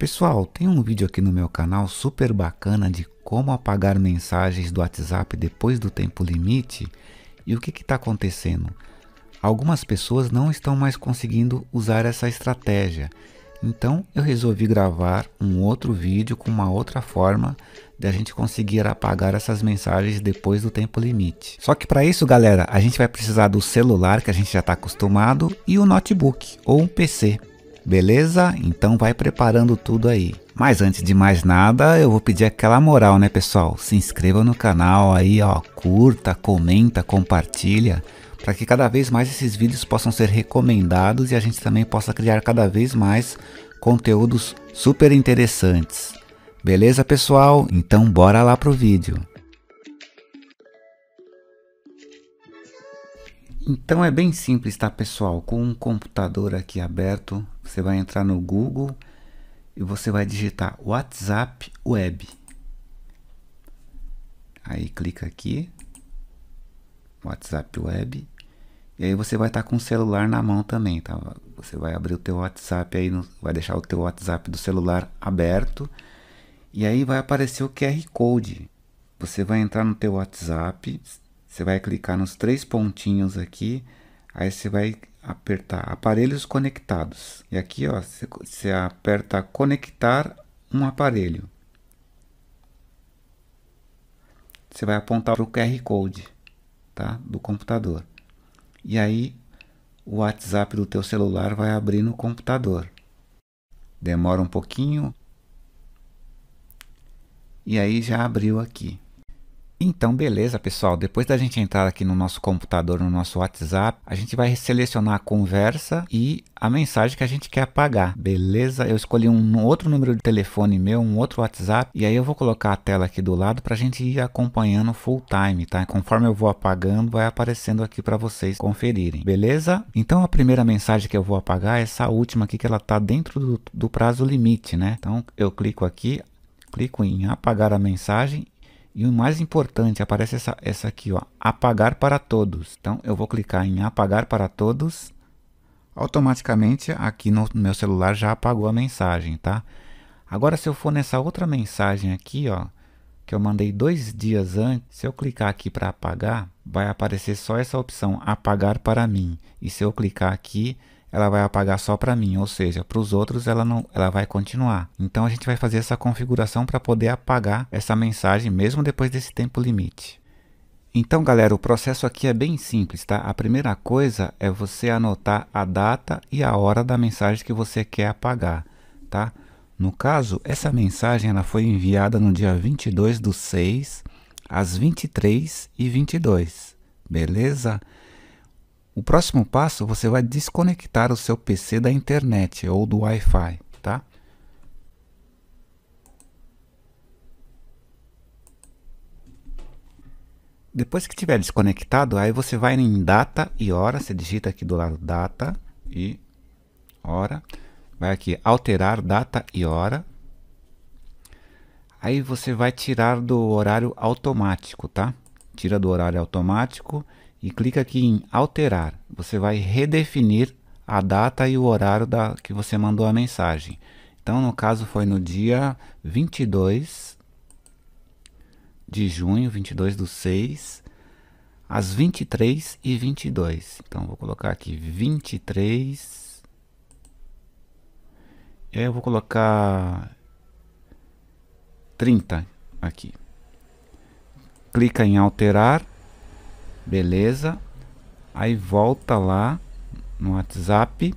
Pessoal, tem um vídeo aqui no meu canal super bacana de como apagar mensagens do WhatsApp depois do tempo limite. E o que está acontecendo? Algumas pessoas não estão mais conseguindo usar essa estratégia. Então eu resolvi gravar um outro vídeo com uma outra forma de a gente conseguir apagar essas mensagens depois do tempo limite. Só que para isso, galera, a gente vai precisar do celular que a gente já está acostumado e o notebook ou um PC. Beleza? Então vai preparando tudo aí. Mas antes de mais nada, eu vou pedir aquela moral, né, pessoal? Se inscreva no canal aí, ó, curta, comenta, compartilha, para que cada vez mais esses vídeos possam ser recomendados e a gente também possa criar cada vez mais conteúdos super interessantes. Beleza, pessoal? Então bora lá pro vídeo. Então é bem simples, tá pessoal? Com um computador aqui aberto, você vai entrar no Google e você vai digitar WhatsApp Web. Aí clica aqui, WhatsApp Web, e aí você vai estar tá com o celular na mão também, tá? Você vai abrir o teu WhatsApp aí, no, vai deixar o teu WhatsApp do celular aberto, e aí vai aparecer o QR Code. Você vai entrar no teu WhatsApp, você vai clicar nos três pontinhos aqui, aí você vai apertar aparelhos conectados. E aqui ó, você, aperta conectar um aparelho. Você vai apontar para o QR Code tá? do computador. E aí o WhatsApp do teu celular vai abrir no computador. Demora um pouquinho. E aí já abriu aqui. Então, beleza, pessoal. Depois da gente entrar aqui no nosso computador, no nosso WhatsApp, a gente vai selecionar a conversa e a mensagem que a gente quer apagar. Beleza? Eu escolhi um outro número de telefone meu, um outro WhatsApp, e aí eu vou colocar a tela aqui do lado para a gente ir acompanhando full time, tá? Conforme eu vou apagando, vai aparecendo aqui para vocês conferirem. Beleza? Então, a primeira mensagem que eu vou apagar é essa última aqui que ela tá dentro do, do prazo limite, né? Então, eu clico aqui, clico em apagar a mensagem e o mais importante, aparece essa, essa aqui, ó, apagar para todos. Então eu vou clicar em apagar para todos. Automaticamente aqui no meu celular já apagou a mensagem, tá? Agora se eu for nessa outra mensagem aqui, ó, que eu mandei dois dias antes, se eu clicar aqui para apagar, vai aparecer só essa opção apagar para mim. E se eu clicar aqui, ela vai apagar só para mim, ou seja, para os outros ela não, ela vai continuar. Então a gente vai fazer essa configuração para poder apagar essa mensagem mesmo depois desse tempo limite. Então, galera, o processo aqui é bem simples, tá? A primeira coisa é você anotar a data e a hora da mensagem que você quer apagar, tá? No caso, essa mensagem ela foi enviada no dia 22 do 6 às 23 e 22, beleza? O próximo passo, você vai desconectar o seu PC da internet ou do Wi-Fi, tá? Depois que tiver desconectado, aí você vai em data e hora, você digita aqui do lado data e hora, vai aqui alterar data e hora. Aí você vai tirar do horário automático, tá? Tira do horário automático e clica aqui em alterar. Você vai redefinir a data e o horário da que você mandou a mensagem. Então, no caso, foi no dia 22 de junho, 22 do 6, às 23 e 22. Então, vou colocar aqui 23. E aí eu vou colocar 30 aqui. Clica em alterar Beleza. Aí volta lá no WhatsApp.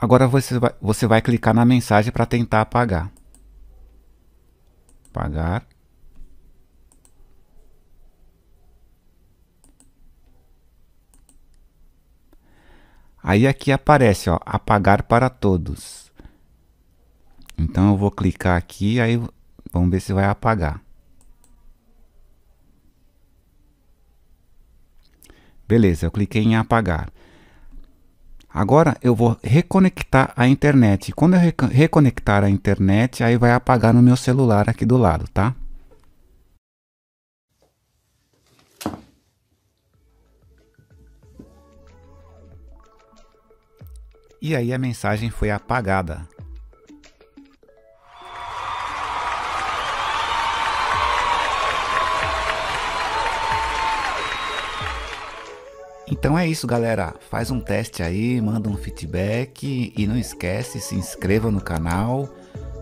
Agora você vai, você vai clicar na mensagem para tentar apagar. Apagar. Aí aqui aparece, ó, apagar para todos. Então eu vou clicar aqui, aí vamos ver se vai apagar. Beleza, eu cliquei em apagar. Agora eu vou reconectar a internet. Quando eu reconectar a internet, aí vai apagar no meu celular aqui do lado, tá? E aí a mensagem foi apagada. Então é isso, galera. Faz um teste aí, manda um feedback e não esquece, se inscreva no canal,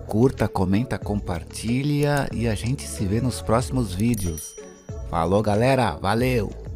curta, comenta, compartilha e a gente se vê nos próximos vídeos. Falou, galera. Valeu!